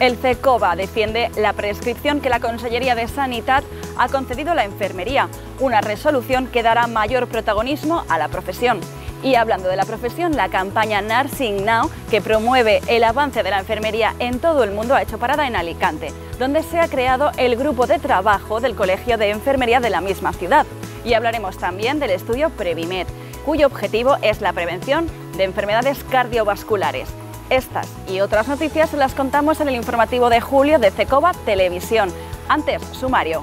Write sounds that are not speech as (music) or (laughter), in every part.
El CECOBA defiende la prescripción que la Consellería de Sanidad ha concedido a la enfermería, una resolución que dará mayor protagonismo a la profesión. Y hablando de la profesión, la campaña Nursing Now, que promueve el avance de la enfermería en todo el mundo, ha hecho parada en Alicante, donde se ha creado el grupo de trabajo del Colegio de Enfermería de la misma ciudad. Y hablaremos también del estudio Previmed, cuyo objetivo es la prevención de enfermedades cardiovasculares. Estas y otras noticias las contamos en el informativo de julio de Cecoba Televisión. Antes, sumario.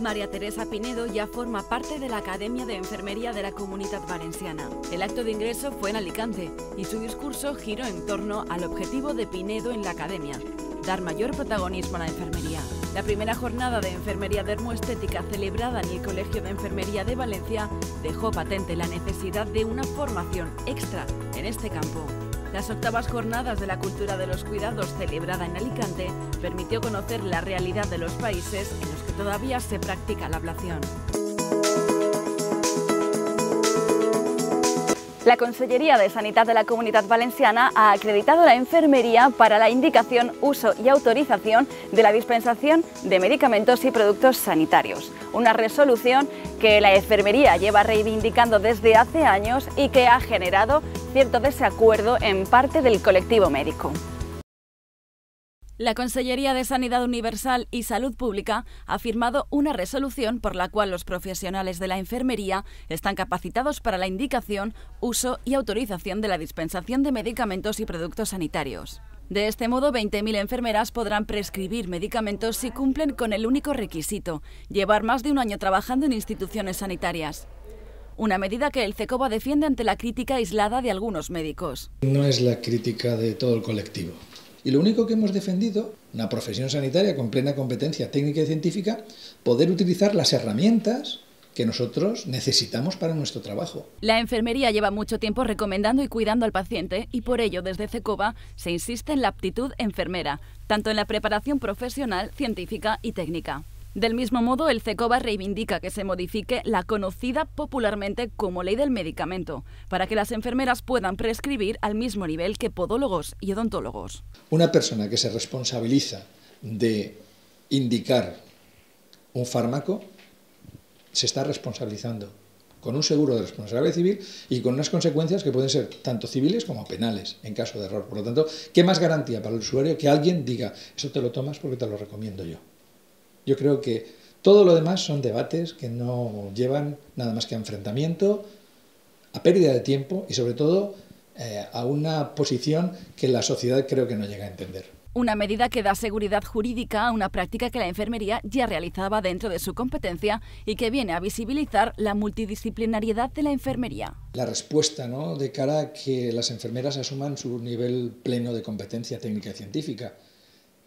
María Teresa Pinedo ya forma parte de la Academia de Enfermería de la Comunidad Valenciana. El acto de ingreso fue en Alicante y su discurso giró en torno al objetivo de Pinedo en la Academia, dar mayor protagonismo a la enfermería. La primera jornada de enfermería dermoestética celebrada en el Colegio de Enfermería de Valencia dejó patente la necesidad de una formación extra en este campo. Las octavas jornadas de la cultura de los cuidados celebrada en Alicante permitió conocer la realidad de los países en los que todavía se practica la ablación. La Consellería de Sanidad de la Comunidad Valenciana ha acreditado la enfermería para la indicación, uso y autorización de la dispensación de medicamentos y productos sanitarios. Una resolución que la enfermería lleva reivindicando desde hace años y que ha generado cierto desacuerdo en parte del colectivo médico. La Consellería de Sanidad Universal y Salud Pública ha firmado una resolución por la cual los profesionales de la enfermería están capacitados para la indicación, uso y autorización de la dispensación de medicamentos y productos sanitarios. De este modo, 20.000 enfermeras podrán prescribir medicamentos si cumplen con el único requisito, llevar más de un año trabajando en instituciones sanitarias. Una medida que el CECOBA defiende ante la crítica aislada de algunos médicos. No es la crítica de todo el colectivo. Y lo único que hemos defendido, una profesión sanitaria con plena competencia técnica y científica, poder utilizar las herramientas que nosotros necesitamos para nuestro trabajo. La enfermería lleva mucho tiempo recomendando y cuidando al paciente y por ello desde CECOBA se insiste en la aptitud enfermera, tanto en la preparación profesional, científica y técnica. Del mismo modo, el CECOBA reivindica que se modifique la conocida popularmente como ley del medicamento, para que las enfermeras puedan prescribir al mismo nivel que podólogos y odontólogos. Una persona que se responsabiliza de indicar un fármaco se está responsabilizando con un seguro de responsabilidad civil y con unas consecuencias que pueden ser tanto civiles como penales en caso de error. Por lo tanto, ¿qué más garantía para el usuario que alguien diga, eso te lo tomas porque te lo recomiendo yo? Yo creo que todo lo demás son debates que no llevan nada más que a enfrentamiento, a pérdida de tiempo y sobre todo eh, a una posición que la sociedad creo que no llega a entender. Una medida que da seguridad jurídica a una práctica que la enfermería ya realizaba dentro de su competencia y que viene a visibilizar la multidisciplinariedad de la enfermería. La respuesta ¿no? de cara a que las enfermeras asuman su nivel pleno de competencia técnica y científica.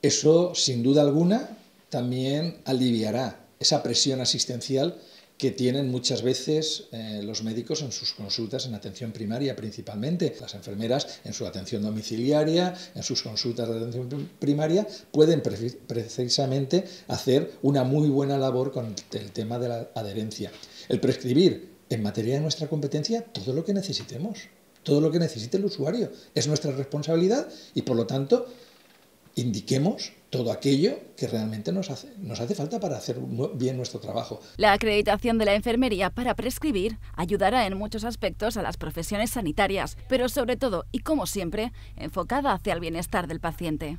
Eso, sin duda alguna, también aliviará esa presión asistencial que tienen muchas veces eh, los médicos en sus consultas en atención primaria principalmente. Las enfermeras en su atención domiciliaria, en sus consultas de atención primaria, pueden precisamente hacer una muy buena labor con el tema de la adherencia. El prescribir en materia de nuestra competencia todo lo que necesitemos, todo lo que necesite el usuario. Es nuestra responsabilidad y por lo tanto indiquemos todo aquello que realmente nos hace, falta para hacer bien nuestro trabajo. La acreditación de la enfermería para prescribir ayudará en muchos aspectos a las profesiones sanitarias, pero sobre todo, y como siempre, enfocada hacia el bienestar del paciente.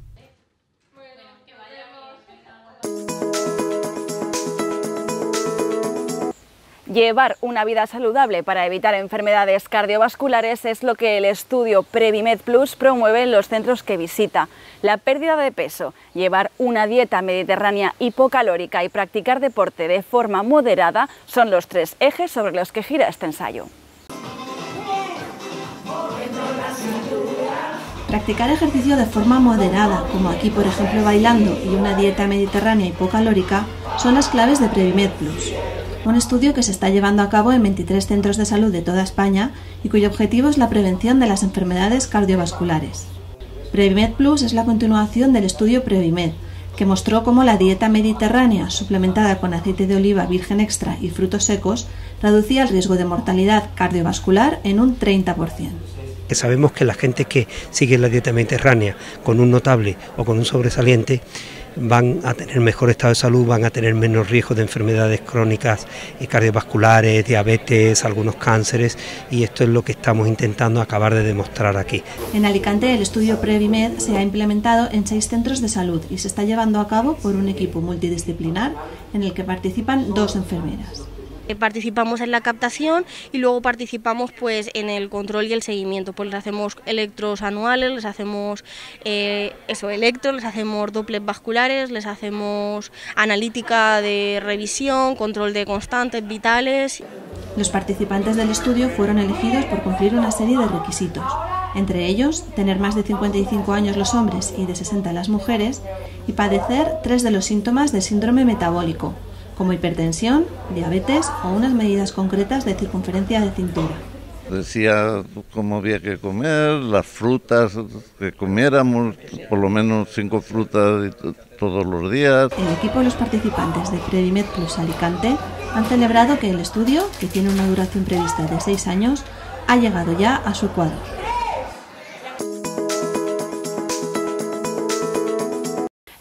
Llevar una vida saludable para evitar enfermedades cardiovasculares es lo que el estudio Previmed Plus promueve en los centros que visita. La pérdida de peso, llevar una dieta mediterránea hipocalórica y practicar deporte de forma moderada son los tres ejes sobre los que gira este ensayo. Practicar ejercicio de forma moderada, como aquí por ejemplo bailando, y una dieta mediterránea hipocalórica, son las claves de Previmed Plus un estudio que se está llevando a cabo en 23 centros de salud de toda España y cuyo objetivo es la prevención de las enfermedades cardiovasculares. Previmed Plus es la continuación del estudio Previmed, que mostró cómo la dieta mediterránea suplementada con aceite de oliva virgen extra y frutos secos reducía el riesgo de mortalidad cardiovascular en un 30%. Que sabemos que la gente que sigue la dieta mediterránea con un notable o con un sobresaliente van a tener mejor estado de salud, van a tener menos riesgo de enfermedades crónicas y cardiovasculares, diabetes, algunos cánceres y esto es lo que estamos intentando acabar de demostrar aquí. En Alicante el estudio Previmed se ha implementado en seis centros de salud y se está llevando a cabo por un equipo multidisciplinar en el que participan dos enfermeras. Eh, participamos en la captación y luego participamos pues en el control y el seguimiento. Pues les hacemos electros anuales, les hacemos eh, eso, electros, les hacemos dobles vasculares, les hacemos analítica de revisión, control de constantes vitales. Los participantes del estudio fueron elegidos por cumplir una serie de requisitos, entre ellos tener más de 55 años los hombres y de 60 las mujeres y padecer tres de los síntomas del síndrome metabólico, como hipertensión, diabetes o unas medidas concretas de circunferencia de cintura. Decía cómo había que comer, las frutas, que comiéramos por lo menos cinco frutas todos los días. El equipo y los participantes de Predimed Plus Alicante han celebrado que el estudio, que tiene una duración prevista de seis años, ha llegado ya a su cuadro.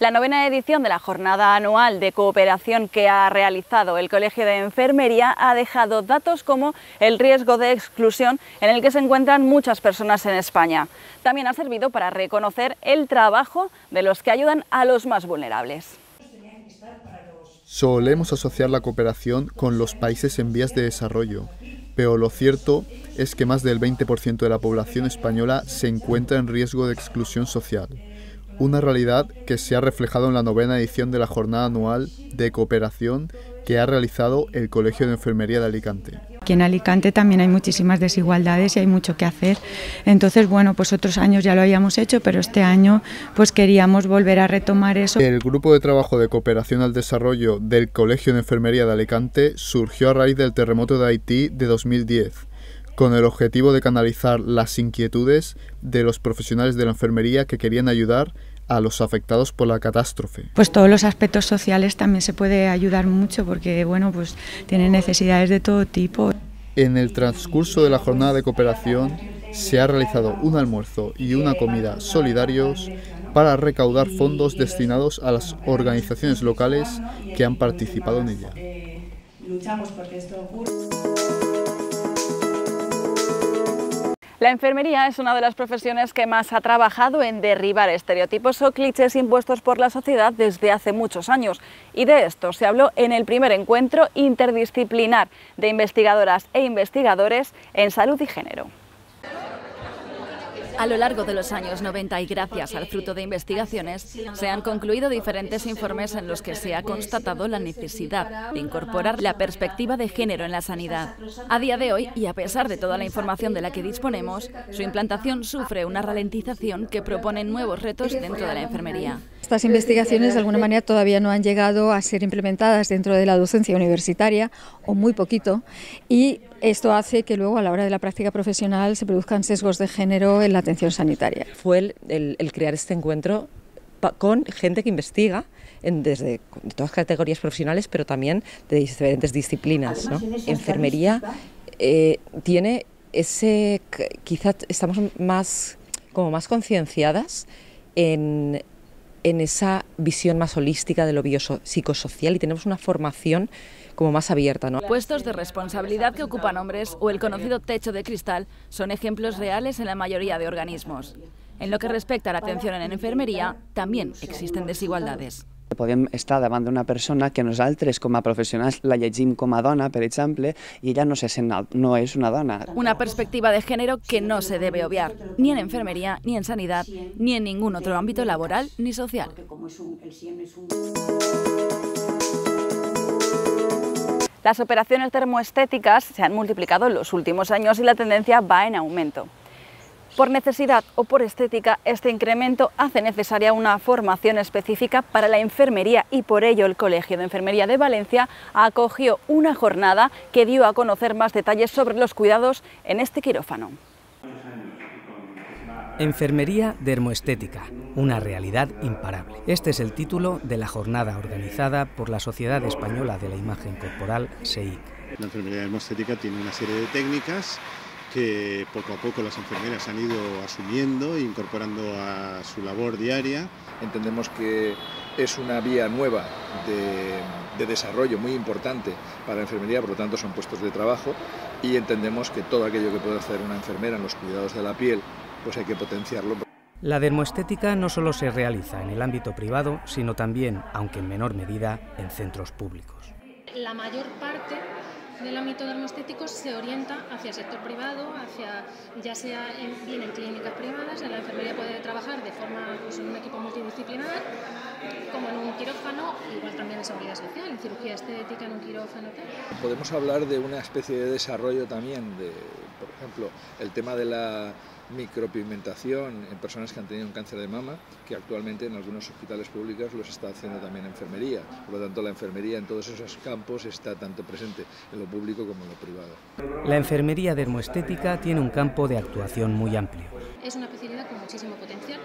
La novena edición de la jornada anual de cooperación que ha realizado el Colegio de Enfermería ha dejado datos como el riesgo de exclusión en el que se encuentran muchas personas en España. También ha servido para reconocer el trabajo de los que ayudan a los más vulnerables. Solemos asociar la cooperación con los países en vías de desarrollo, pero lo cierto es que más del 20% de la población española se encuentra en riesgo de exclusión social una realidad que se ha reflejado en la novena edición de la jornada anual de cooperación que ha realizado el Colegio de Enfermería de Alicante. Aquí en Alicante también hay muchísimas desigualdades y hay mucho que hacer. Entonces, bueno, pues otros años ya lo habíamos hecho, pero este año pues queríamos volver a retomar eso. El grupo de trabajo de cooperación al desarrollo del Colegio de Enfermería de Alicante surgió a raíz del terremoto de Haití de 2010 con el objetivo de canalizar las inquietudes de los profesionales de la enfermería que querían ayudar a los afectados por la catástrofe. Pues todos los aspectos sociales también se puede ayudar mucho porque bueno, pues tienen necesidades de todo tipo. En el transcurso de la jornada de cooperación se ha realizado un almuerzo y una comida solidarios para recaudar fondos destinados a las organizaciones locales que han participado en ella. Luchamos porque esto ocurra. La enfermería es una de las profesiones que más ha trabajado en derribar estereotipos o clichés impuestos por la sociedad desde hace muchos años. Y de esto se habló en el primer encuentro interdisciplinar de investigadoras e investigadores en salud y género. A lo largo de los años 90 y gracias al fruto de investigaciones, se han concluido diferentes informes en los que se ha constatado la necesidad de incorporar la perspectiva de género en la sanidad. A día de hoy, y a pesar de toda la información de la que disponemos, su implantación sufre una ralentización que propone nuevos retos dentro de la enfermería. Estas investigaciones de alguna manera todavía no han llegado a ser implementadas dentro de la docencia universitaria o muy poquito y esto hace que luego a la hora de la práctica profesional se produzcan sesgos de género en la atención sanitaria. Fue el, crear este encuentro con gente que investiga en, desde todas categorías profesionales, pero también de diferentes disciplinas. Enfermería eh, tiene ese, quizás estamos más como más concienciadas en, en esa visión más holística de lo biopsicosocial y tenemos una formación como más abierta. ¿no? Puestos de responsabilidad que ocupan hombres o el conocido techo de cristal son ejemplos reales en la mayoría de organismos. En lo que respecta a la atención en enfermería, también existen desigualdades. Podem estar davant d'una persona que nosaltres com a professionals la llegim com a dona, per exemple, i ella no, se sent, no es una dona. Una perspectiva de género que no se debe obviar, ni en enfermería, ni en sanidad, ni en ningún otro ámbito laboral ni social. Las operaciones termoestéticas se han multiplicado en los últimos años y la tendencia va en aumento. Por necesidad o por estética, este incremento hace necesaria una formación específica para la enfermería y por ello el Colegio de Enfermería de Valencia acogió una jornada que dio a conocer más detalles sobre los cuidados en este quirófano. Enfermería dermoestética, una realidad imparable. Este es el título de la jornada organizada por la Sociedad Española de la Imagen Corporal, SEIC. La enfermería dermoestética tiene una serie de técnicas que poco a poco las enfermeras han ido asumiendo e incorporando a su labor diaria. Entendemos que es una vía nueva de, desarrollo muy importante para la enfermería, por lo tanto son puestos de trabajo y entendemos que todo aquello que puede hacer una enfermera en los cuidados de la piel, pues hay que potenciarlo. La dermoestética no solo se realiza en el ámbito privado, sino también, aunque en menor medida, en centros públicos. La mayor parte del ámbito dermoestético se orienta hacia el sector privado, hacia ya sea en, bien en clínicas privadas, en la enfermería puede trabajar de forma pues, en un equipo multidisciplinar, como en un quirófano, igual también en seguridad social, en cirugía estética, en un quirófano. Podemos hablar de una especie de desarrollo también de, por ejemplo, el tema de la micropigmentación en personas que han tenido un cáncer de mama, que actualmente en algunos hospitales públicos los está haciendo también enfermería. Por lo tanto, la enfermería en todos esos campos está tanto presente en lo público como en lo privado. La enfermería dermoestética tiene un campo de actuación muy amplio. Es una especialidad con muchísimo potencial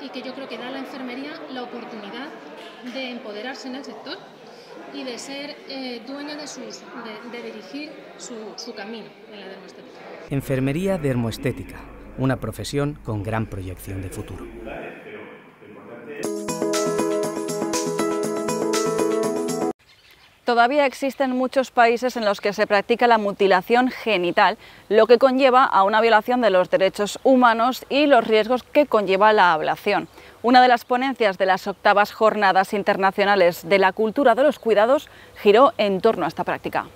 y que yo creo que da a la enfermería la oportunidad de empoderarse en el sector y de ser eh, dueña de, sus, de, dirigir su, su camino en la dermoestética. Enfermería dermoestética, una profesión con gran proyección de futuro. Todavía existen muchos países en los que se practica la mutilación genital, lo que conlleva a una violación de los derechos humanos y los riesgos que conlleva la ablación. Una de las ponencias de las octavas Jornadas Internacionales de la Cultura de los Cuidados giró en torno a esta práctica.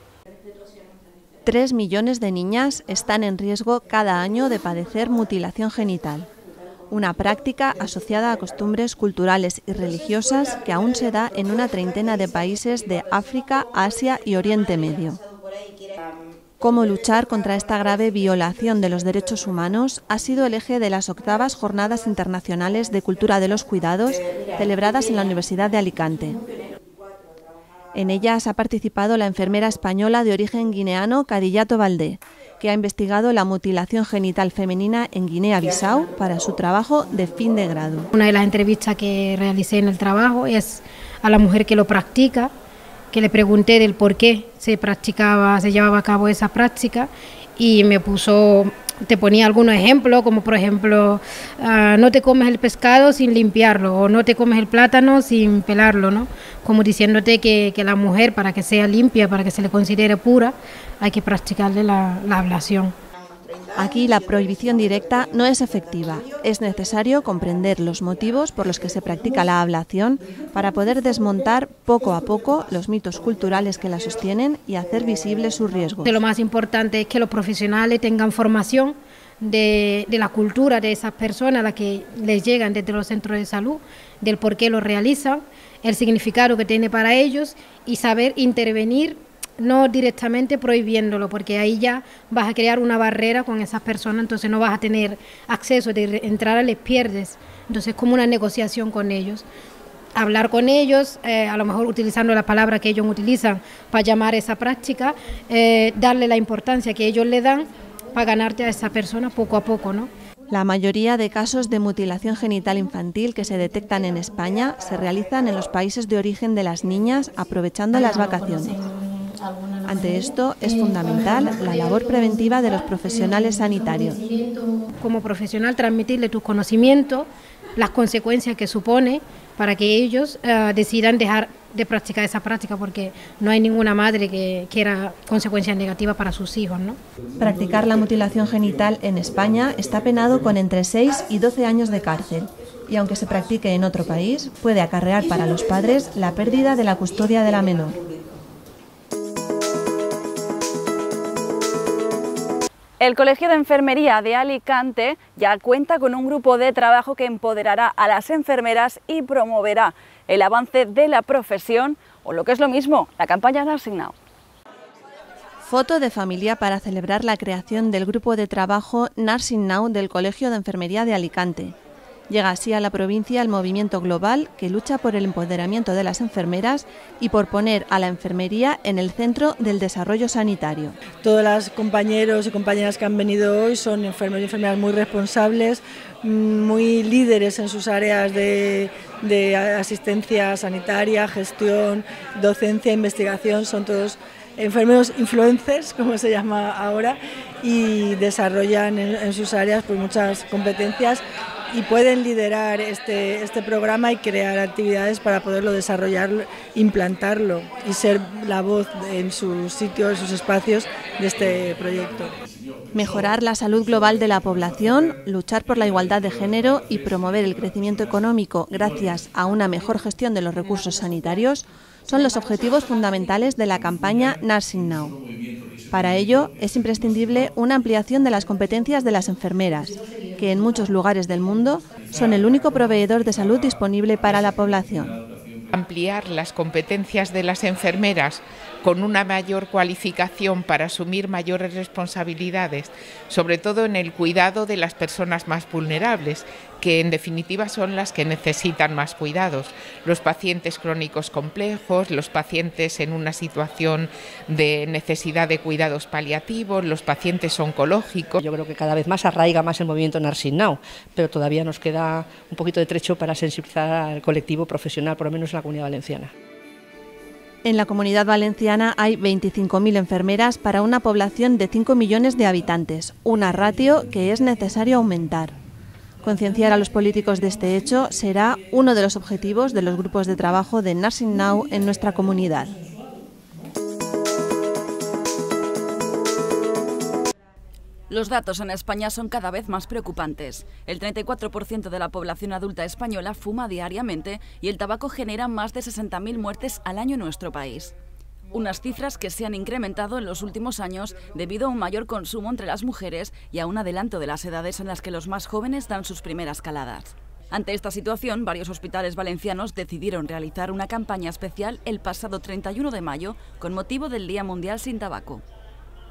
Tres millones de niñas están en riesgo cada año de padecer mutilación genital una práctica asociada a costumbres culturales y religiosas que aún se da en una treintena de países de África, Asia y Oriente Medio. Cómo luchar contra esta grave violación de los derechos humanos ha sido el eje de las octavas Jornadas Internacionales de Cultura de los Cuidados celebradas en la Universidad de Alicante. En ellas ha participado la enfermera española de origen guineano Cadillato Valdé, que ha investigado la mutilación genital femenina en Guinea-Bissau para su trabajo de fin de grado. Una de las entrevistas que realicé en el trabajo es a la mujer que lo practica, que le pregunté del por qué se practicaba, se llevaba a cabo esa práctica y me puso te ponía algunos ejemplos, como por ejemplo, ah, no te comes el pescado sin limpiarlo o no te comes el plátano sin pelarlo, ¿no? Como diciéndote que, la mujer, para que sea limpia, para que se le considere pura, hay que practicarle la, la ablación. Aquí la prohibición directa no es efectiva. Es necesario comprender los motivos por los que se practica la ablación para poder desmontar poco a poco los mitos culturales que la sostienen y hacer visibles sus riesgos. lo más importante es que los profesionales tengan formación de, de, la cultura de esas personas a las que les llegan desde los centros de salud, del por qué lo realizan, el significado que tiene para ellos y saber intervenir no directamente prohibiéndolo, porque ahí ya vas a crear una barrera con esas personas, entonces no vas a tener acceso, de entrar les pierdes. Entonces es como una negociación con ellos. Hablar con ellos, eh, a lo mejor utilizando la palabra que ellos utilizan para llamar esa práctica, eh, darle la importancia que ellos le dan para ganarte a esa persona poco a poco, ¿no? La mayoría de casos de mutilación genital infantil que se detectan en España se realizan en los países de origen de las niñas aprovechando las vacaciones. Ante esto es fundamental la labor preventiva de los profesionales sanitarios. Como profesional transmitirle tus conocimientos, las consecuencias que supone para que ellos eh, decidan dejar de practicar esa práctica porque no hay ninguna madre que quiera consecuencias negativas para sus hijos. ¿no? Practicar la mutilación genital en España está penado con entre 6 y 12 años de cárcel y aunque se practique en otro país puede acarrear para los padres la pérdida de la custodia de la menor. El Colegio de Enfermería de Alicante ya cuenta con un grupo de trabajo que empoderará a las enfermeras y promoverá el avance de la profesión o lo que es lo mismo, la campaña Nursing Now. Foto de familia para celebrar la creación del grupo de trabajo Nursing Now del Colegio de Enfermería de Alicante. Llega así a la provincia el movimiento global que lucha por el empoderamiento de las enfermeras y por poner a la enfermería en el centro del desarrollo sanitario. Todos los compañeros y compañeras que han venido hoy son enfermeros y enfermeras muy responsables, muy líderes en sus áreas de, asistencia sanitaria, gestión, docencia, investigación, son todos enfermeros influencers, (laughs) como se llama ahora, y desarrollan en, sus áreas pues, muchas competencias y pueden liderar este, este programa y crear actividades para poderlo desarrollar, implantarlo y ser la voz en sus sitios, en sus espacios de este proyecto. Mejorar la salud global de la población, luchar por la igualdad de género y promover el crecimiento económico gracias a una mejor gestión de los recursos sanitarios son los objetivos fundamentales de la campaña Nursing Now. Para ello es imprescindible una ampliación de las competencias de las enfermeras, que en muchos lugares del mundo son el único proveedor de salud disponible para la población. Ampliar las competencias de las enfermeras con una mayor cualificación para asumir mayores responsabilidades, sobre todo en el cuidado de las personas más vulnerables, que en definitiva son las que necesitan más cuidados. Los pacientes crónicos complejos, los pacientes en una situación de necesidad de cuidados paliativos, los pacientes oncológicos. Yo creo que cada vez más arraiga más el movimiento Nursing Now, pero todavía nos queda un poquito de trecho para sensibilizar al colectivo profesional, por lo menos en la comunidad valenciana. En la comunidad valenciana hay 25.000 enfermeras para una población de 5 millones de habitantes, una ratio que es necesario aumentar. Concienciar a los políticos de este hecho será uno de los objetivos de los grupos de trabajo de Nursing Now en nuestra comunidad. Los datos en España son cada vez más preocupantes. El 34% de la población adulta española fuma diariamente y el tabaco genera más de 60.000 muertes al año en nuestro país. Unas cifras que se han incrementado en los últimos años debido a un mayor consumo entre las mujeres y a un adelanto de las edades en las que los más jóvenes dan sus primeras caladas. Ante esta situación, varios hospitales valencianos decidieron realizar una campaña especial el pasado 31 de mayo con motivo del Día Mundial sin Tabaco.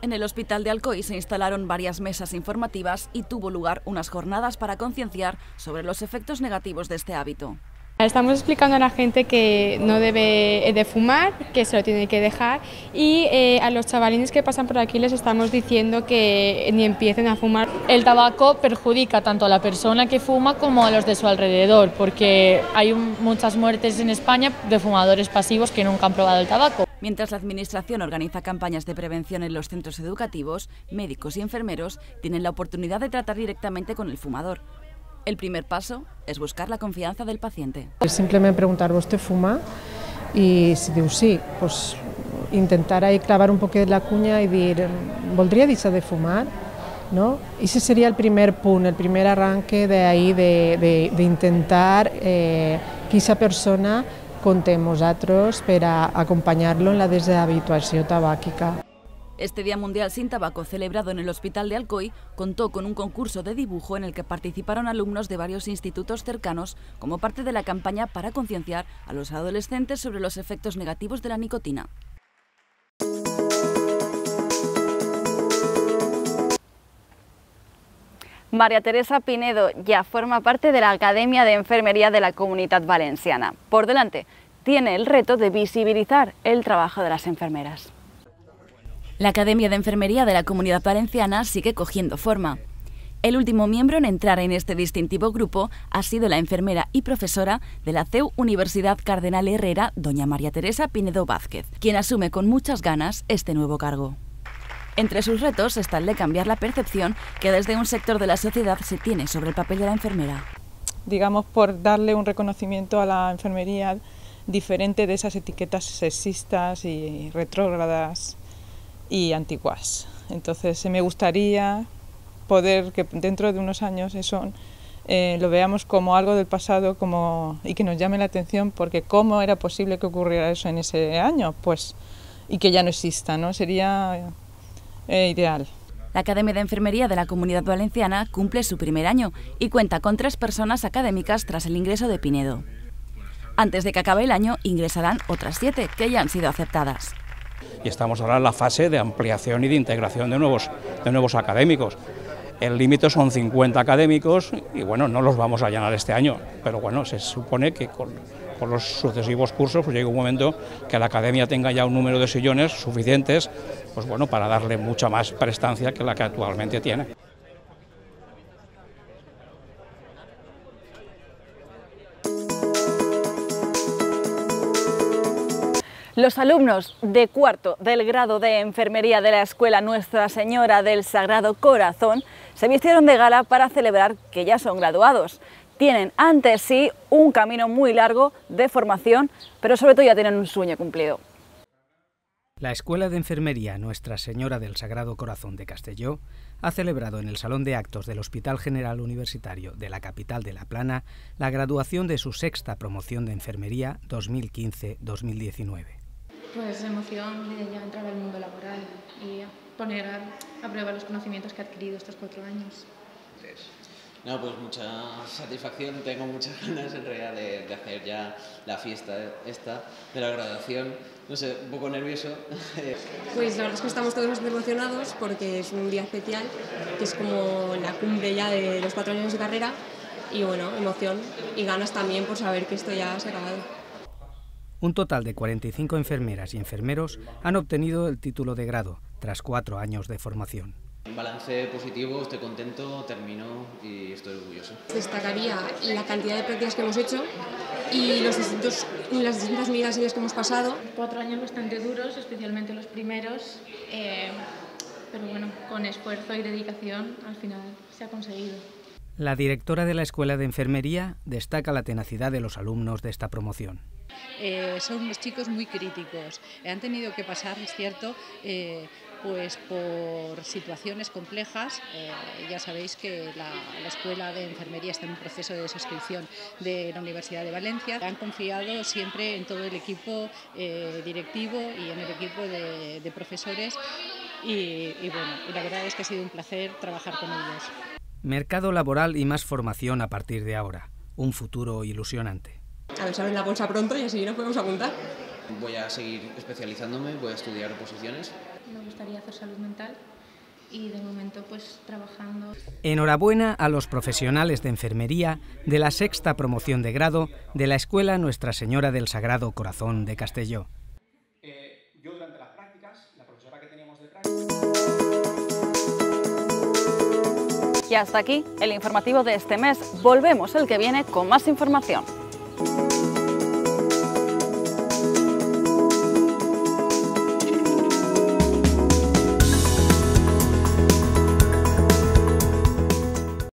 En el Hospital de Alcoy se instalaron varias mesas informativas y tuvo lugar unas jornadas para concienciar sobre los efectos negativos de este hábito. Estamos explicando a la gente que no debe de fumar, que se lo tiene que dejar y eh, a los chavalines que pasan por aquí les estamos diciendo que ni empiecen a fumar. El tabaco perjudica tanto a la persona que fuma como a los de su alrededor porque hay muchas muertes en España de fumadores pasivos que nunca han probado el tabaco. Mientras la Administración organiza campañas de prevención en los centros educativos, médicos y enfermeros tienen la oportunidad de tratar directamente con el fumador. El primer paso es buscar la confianza del paciente. Simplemente preguntar, ¿usted fuma? Y si diu sí, pues intentar ahí clavar un poquito la cuña y decir, ¿voldria deixar de fumar? ¿no? Ese sería el primer punto, el primer arranque de ahí de, de, de intentar eh, que esa persona compte amb nosaltres per en la deshabituació tabàquica. Este Día Mundial sin Tabaco, celebrado en el Hospital de Alcoy, contó con un concurso de dibujo en el que participaron alumnos de varios institutos cercanos como parte de la campaña para concienciar a los adolescentes sobre los efectos negativos de la nicotina. María Teresa Pinedo ya forma parte de la Academia de Enfermería de la Comunidad Valenciana. Por delante, tiene el reto de visibilizar el trabajo de las enfermeras. La Academia de Enfermería de la Comunidad Valenciana sigue cogiendo forma. El último miembro en entrar en este distintivo grupo ha sido la enfermera y profesora de la CEU Universidad Cardenal Herrera, doña María Teresa Pinedo Vázquez, quien asume con muchas ganas este nuevo cargo. Entre sus retos está el de cambiar la percepción que desde un sector de la sociedad se tiene sobre el papel de la enfermera. Digamos, por darle un reconocimiento a la enfermería diferente de esas etiquetas sexistas y retrógradas y antiguas. Entonces me gustaría poder que dentro de unos años eso eh, lo veamos como algo del pasado como, y que nos llame la atención porque cómo era posible que ocurriera eso en ese año pues y que ya no exista, ¿no? Sería eh, ideal. La Academia de Enfermería de la Comunidad Valenciana cumple su primer año y cuenta con tres personas académicas tras el ingreso de Pinedo. Antes de que acabe el año ingresarán otras siete que ya han sido aceptadas y estamos ahora en la fase de ampliación y de integración de nuevos, de nuevos académicos. El límite son 50 académicos y bueno, no los vamos a llenar este año, pero bueno, se supone que con, con los sucesivos cursos pues llega un momento que la academia tenga ya un número de sillones suficientes pues bueno, para darle mucha más prestancia que la que actualmente tiene. Los alumnos de cuarto del grado de enfermería de la Escuela Nuestra Señora del Sagrado Corazón se vistieron de gala para celebrar que ya son graduados. Tienen ante sí un camino muy largo de formación, pero sobre todo ya tienen un sueño cumplido. La Escuela de Enfermería Nuestra Señora del Sagrado Corazón de Castelló ha celebrado en el Salón de Actos del Hospital General Universitario de la capital de La Plana la graduación de su sexta promoción de enfermería 2015-2019 pues emoción de ya entrar al mundo laboral y poner a, prueba los conocimientos que he adquirido estos cuatro años. No, pues mucha satisfacción, tengo muchas (laughs) ganas en realidad de, hacer ya la fiesta esta de la graduación. No sé, un poco nervioso. (laughs) Pues la verdad es que estamos todos bastante emocionados porque es un día especial, que es como la cumbre ya de los cuatro años de carrera y bueno, emoción y ganas también por saber que esto ya se ha acabado. Un total de 45 enfermeras y enfermeros han obtenido el título de grado tras cuatro años de formación. Un balance positivo, estoy contento, termino y estoy orgulloso. Destacaría la cantidad de prácticas que hemos hecho y los distintos, las distintas medidas en las que hemos pasado. Cuatro años bastante duros, especialmente los primeros, eh, pero bueno, con esfuerzo y dedicación al final se ha conseguido. La directora de la Escuela de Enfermería destaca la tenacidad de los alumnos de esta promoción. Eh, son unos chicos muy críticos. Han tenido que pasar, es cierto, eh, pues por situaciones complejas. Eh, ya sabéis que la, Escuela de Enfermería está en un proceso de suscripción de la Universidad de Valencia. Han confiado siempre en todo el equipo directivo y en el equipo de, profesores y, bueno, y la verdad es que ha sido un placer trabajar con ellos. Mercado laboral y más formación a partir de ahora. Un futuro ilusionante. A ver, saben la bolsa pronto y así nos podemos apuntar. Voy a seguir especializándome, voy a estudiar oposiciones. Me gustaría hacer salud mental y de momento pues trabajando. Enhorabuena a los profesionales de enfermería de la sexta promoción de grado de la Escuela Nuestra Señora del Sagrado Corazón de Castelló. Eh, yo durante las prácticas, la profesora que teníamos detrás... Y hasta aquí el informativo de este mes. Volvemos el que viene con más información. Thank you.